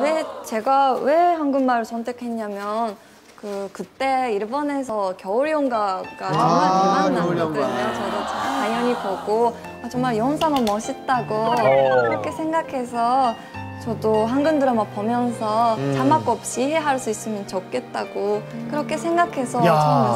왜 제가 왜 한국말을 선택했냐면 그 그때 일본에서 겨울 연가가 정말 아, 대박 겨울 났거든요. 연가. 저도 자- 당연히 보고 아, 정말 연사만 멋있다고 어. 그렇게 생각해서 저도 한국 드라마 보면서 음. 자막 없이 할수 있으면 좋겠다고 그렇게 생각해서 야. 처음에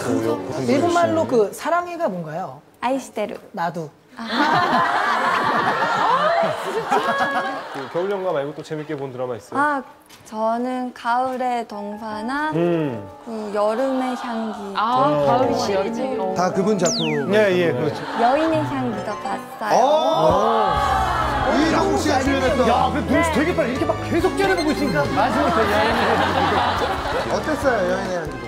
시작했어요. 일본말로 그 사랑해가 뭔가요? 아이시테르. 나도. 그 겨울 연가 말고 또 재밌게 본 드라마 있어요? 아 저는 가을의 동화나 음. 그 여름의 향기 아, 가을이 씨, 여름이. 어. 다 그분 작품. 예, 예, 그렇죠. 여인의 향기도 봤어요. 어. 이동욱 씨가 출연했던. 야, 그 눈치 되게 빨리 이렇게 막 계속 째려보고 있으니까 말씀을 드려요. 어땠어요, 여인의 향기?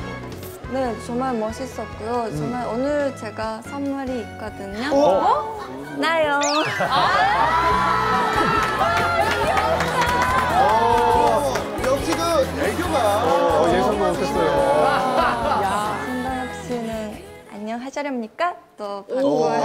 네, 정말 멋있었고요. 정말 오늘 제가 선물이 있거든요. 어? 나요. 어, 하렵니까? 또 반가워요.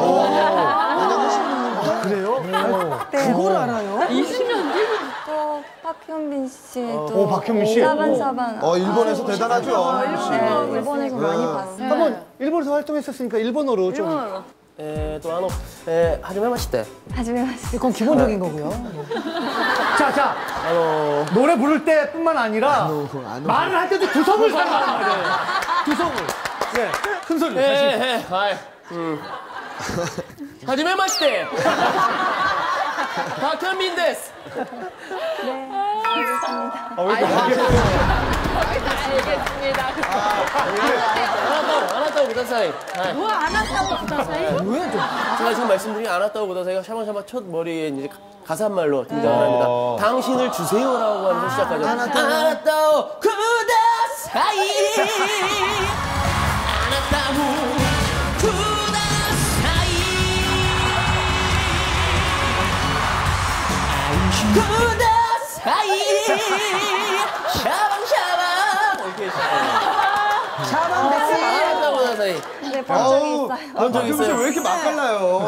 아, 그래요? 네. 아, 그걸 알아요? 20년 뒤? 또 박현빈 씨도 오, 어, 어, 박현빈 씨? 사반사반. 어, 일본에서 아, 대단하죠. 어, 일본, 일본에서 네. 많이 봤어요. 네. 한번 일본에서 활동했었으니까 일본어로 좀. 일본어로. 에, 또 아노, 에, 하지메 마시떼. 하지메 마시떼. 그건 기본적인 거고요. 자, 자. 아노. 노래 부를 때뿐만 아니라 아노, 아노. 말을 할 때도 두성을 사용하는 말이에요. 두성을. 네. 큰 소리. 예, 다시. 예, 음. 네, 아, 음. 하지메 마시테. 박현민 데스. 네. 알겠습니다. 아, 네. 왜 알겠습니다. 안왔다고 보다사이. 아. 뭐야 안 왔다고 보다사이? 뭐야 아, 좀. 제가 지금 말씀드린 안 왔다고 보다사이가 샤마샤마 첫 머리에 이제 가사말로 등장합니다. 어. 당신을 주세요라고 하면서 아, 시작하죠. 안 왔다고 그다사이. 샤방샤방. 이렇게. 네, 본 적이 있어요. 씨왜 이렇게 맛깔나요?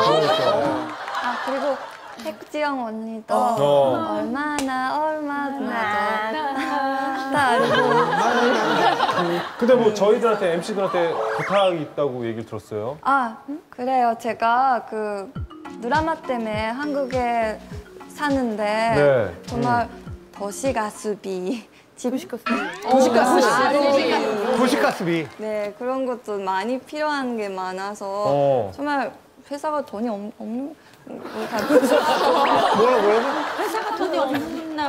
아 그리고 백지영 언니도 어. 얼마나 얼마나 다 알고 근데 뭐 저희들한테 MC들한테 부탁이 있다고 얘기를 들었어요. 아 그래요 제가 그 드라마 때문에 한국에 사는데 네. 정말 도시 가수비 도시 가수비 도시가스비. 네 그런 것도 많이 필요한 게 많아서 어. 정말 회사가 돈이 없, 없는 뭐라, 뭐라고? 회사가 돈이 없나 봐.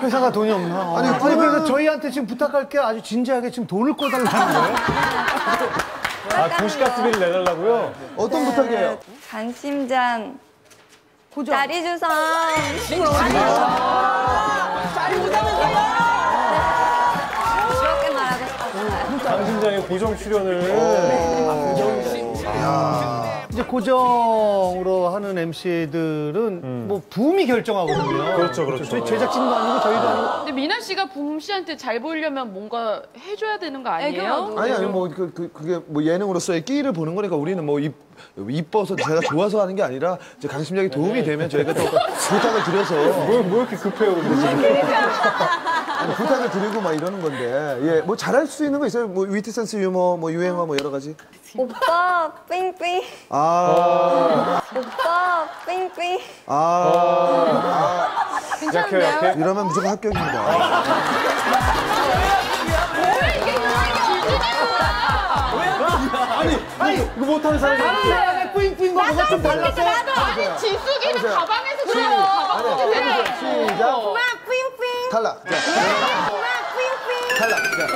회사가 돈이 없나? 아니, 그러면- 그래서 저희한테 지금 부탁할 게 아주 진지하게 지금 돈을 꿔달라는 거예요? 아, 도시가스비를 내달라고요? 어떤 부탁이에요? 관심장 자리 주성 그렇게 당신장의 고정 출연을. 이제 고정으로 하는 MC들은 뭐 붐이 결정하거든요. 그렇죠, 그렇죠. 저희 제작진도 아니고 저희도 아니고. 근데 미나 씨가 붐 씨한테 잘 보이려면 뭔가 해줘야 되는 거 아니에요? 아니 아니 뭐 그 그, 그게 뭐 예능으로서의 끼를 보는 거니까 우리는 뭐 입, 이뻐서 제가 좋아서 하는 게 아니라 이제 강심장이 도움이 되면 저희가 또 부탁을 드려서 뭐, 뭐 이렇게 급해요, 근데 지금. 아니, 부탁을 드리고 막 이러는 건데. 예 뭐 잘할 수 있는 거 있어요? 뭐 위트 센스 유머 뭐 유행어 뭐 여러 가지? 오빠 삥삥 아. 오빠 삥삥 아, 약해요, 약해. 이러면 무조건 합격입니다. 아니, 아니, 이거 못하는 사람이 다른 사람의 뿌잉뿌잉과 뭐가 좀 달라서. 아니, 지숙이는 해보세요. 가방에서 그래요. 가방에서 그래. 시작. 삥삥 탈락. 자, 삥삥 탈락. 자,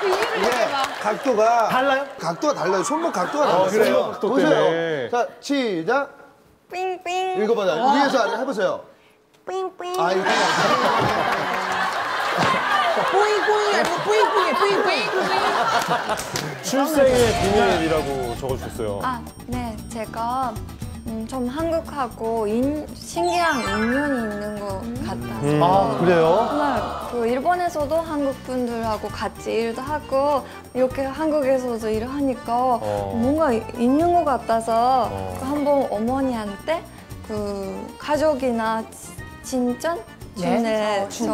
그 이게 얘기해봐. 각도가 달라요? 각도가 달라요. 손목 각도가 달라요. 아, 그래요? 각도 보세요. 때문에. 자, 시작. 삥삥 읽어봐요. 위에서 해보세요. 삥삥 아, 이거 출생의 비밀이라고 적어주셨어요. 아, 네, 제가 음, 좀 한국하고 인, 신기한 인연이 있는 것 같아서 음. 아, 그래요? 정말 그 일본에서도 한국 분들하고 같이 일도 하고 이렇게 한국에서도 일을 하니까 어. 뭔가 있는 것 같아서 어. 그 한번 어머니한테 그 가족이나 지- 진전 네. 춘에 저